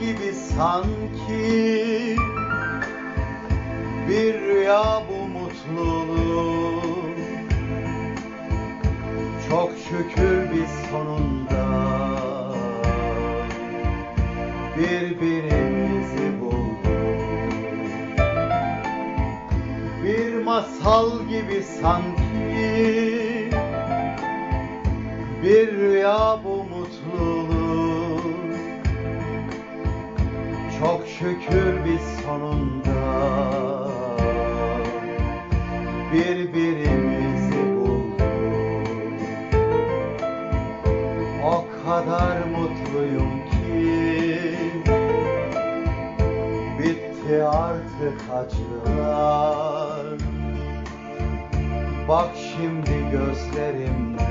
gibi sanki. Bir rüya bu mutluluk Çok şükür biz sonunda. Birbirimizi bulduk. Bir masal gibi sanki. Bir rüya bu Çok şükür biz sonunda Birbirimizi bulduk. O kadar mutluyum ki Bitti artık acılar. Bak şimdi gözlerimde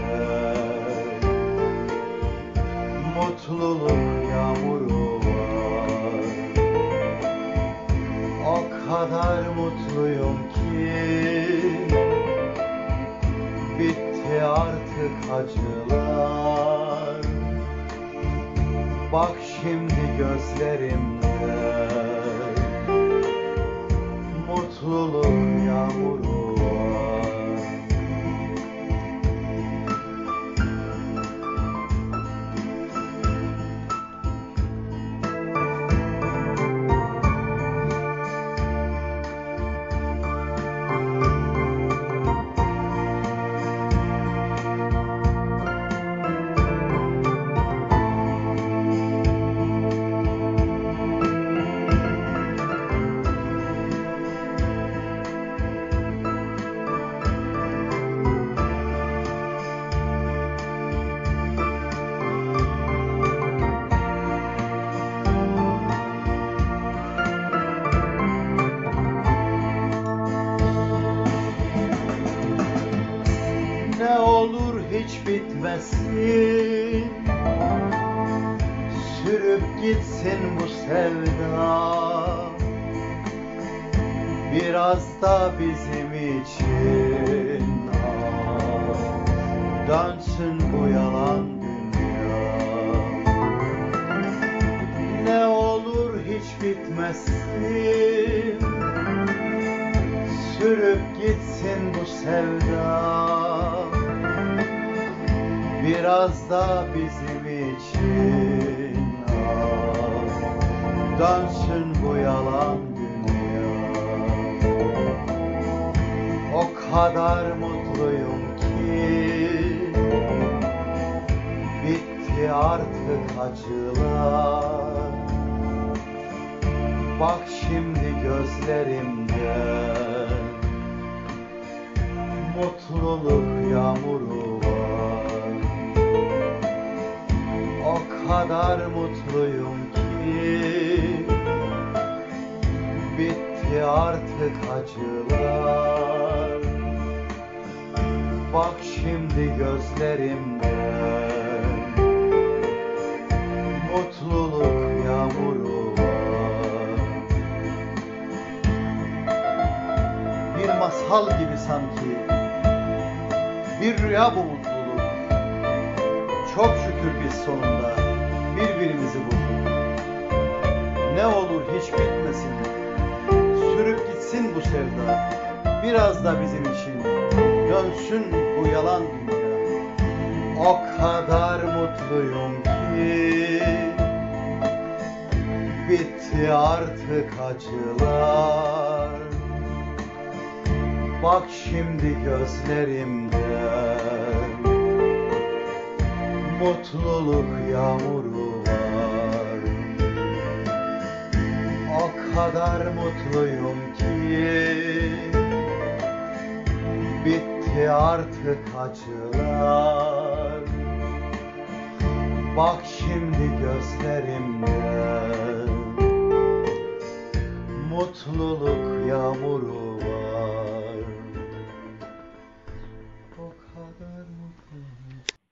Mutluluk kadar mutluyum ki. Bitti artık acılar. Bak şimdi gözlerimde Mutluluk yağmuru bitmesin Sürüp gitsin bu sevda. Biraz da bizim için Dönsün bu yalan dünya. Ne olur hiç bitmesin. Sürüp gitsin bu sevda Biraz da bizim için ah, Dönsün bu yalan dünya. O kadar mutluyum ki Bitti artık acılar. Bak şimdi gözlerimde Mutluluk yağmuru var kadar mutluyum ki. Bitti artık acılar. Bak şimdi gözlerimde. Mutluluk yağmuru var. Bir masal gibi sanki. Bir rüya bu mutluluk. Çok şükür biz sonunda Birbirimizi bulduk. Ne olur hiç bitmesin. Sürüp gitsin bu sevda. Biraz da bizim için Dönsün bu yalan dünya. O kadar mutluyum ki. Bitti artık acılar. Bak şimdi gözlerimde. Mutluluk yağmuru kadar mutluyum ki. Bitti artık acılar. Bak şimdi gözlerimde Mutluluk yağmuru var